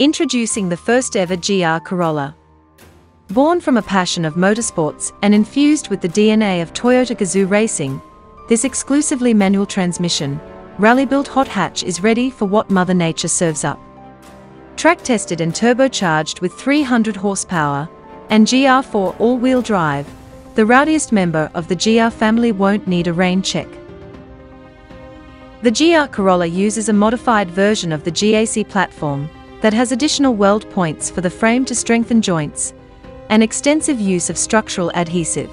Introducing the first ever GR Corolla. Born from a passion of motorsports and infused with the DNA of Toyota Gazoo Racing, this exclusively manual transmission, rally-built hot hatch is ready for what Mother Nature serves up. Track-tested and turbocharged with 300 horsepower and GR4 all-wheel drive, the rowdiest member of the GR family won't need a rain check. The GR Corolla uses a modified version of the GAC platform that has additional weld points for the frame to strengthen joints and extensive use of structural adhesive.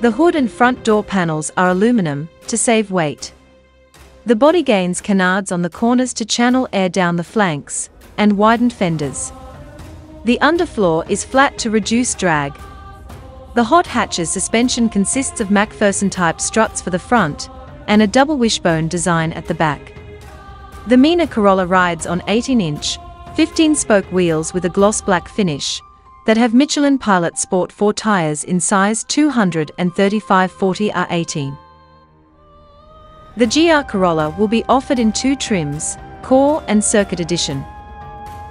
The hood and front door panels are aluminum to save weight. The body gains canards on the corners to channel air down the flanks and widened fenders. The underfloor is flat to reduce drag. The hot hatch's suspension consists of MacPherson type struts for the front and a double wishbone design at the back. The Mina Corolla rides on 18-inch, 15-spoke wheels with a gloss black finish, that have Michelin Pilot Sport 4 tires in size 235-40 R18. The GR Corolla will be offered in two trims, Core and Circuit Edition.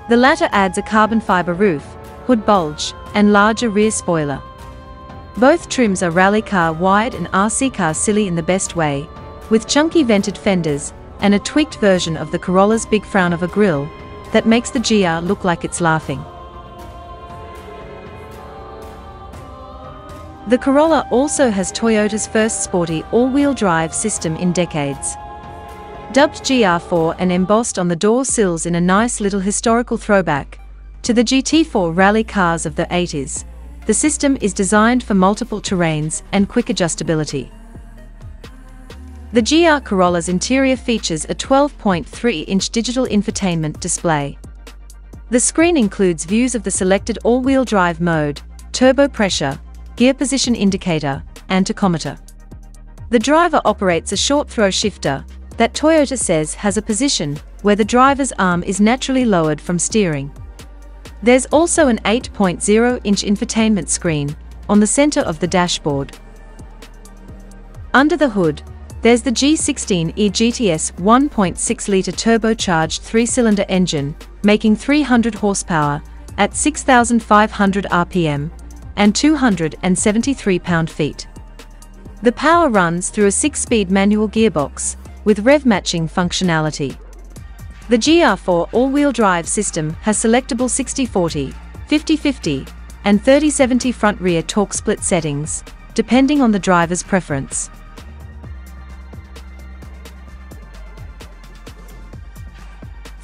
The latter adds a carbon fiber roof, hood bulge, and larger rear spoiler. Both trims are rally car wide and RC car silly in the best way, with chunky vented fenders and a tweaked version of the Corolla's big frown of a grille that makes the GR look like it's laughing. The Corolla also has Toyota's first sporty all-wheel drive system in decades. Dubbed GR4 and embossed on the door sills in a nice little historical throwback to the GT4 rally cars of the 80s, the system is designed for multiple terrains and quick adjustability. The GR Corolla's interior features a 12.3-inch digital infotainment display. The screen includes views of the selected all-wheel drive mode, turbo pressure, gear position indicator, and tachometer. The driver operates a short throw shifter that Toyota says has a position where the driver's arm is naturally lowered from steering. There's also an 8.0-inch infotainment screen on the center of the dashboard. Under the hood, there's the G16E GTS 1.6-litre turbocharged three-cylinder engine, making 300 horsepower at 6,500 RPM and 273 pound-feet. The power runs through a six-speed manual gearbox with rev-matching functionality. The GR4 all-wheel drive system has selectable 60-40, 50-50, and 30-70 front-rear torque split settings, depending on the driver's preference.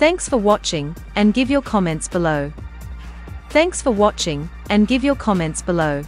Thanks for watching, and give your comments below. Thanks for watching, and give your comments below.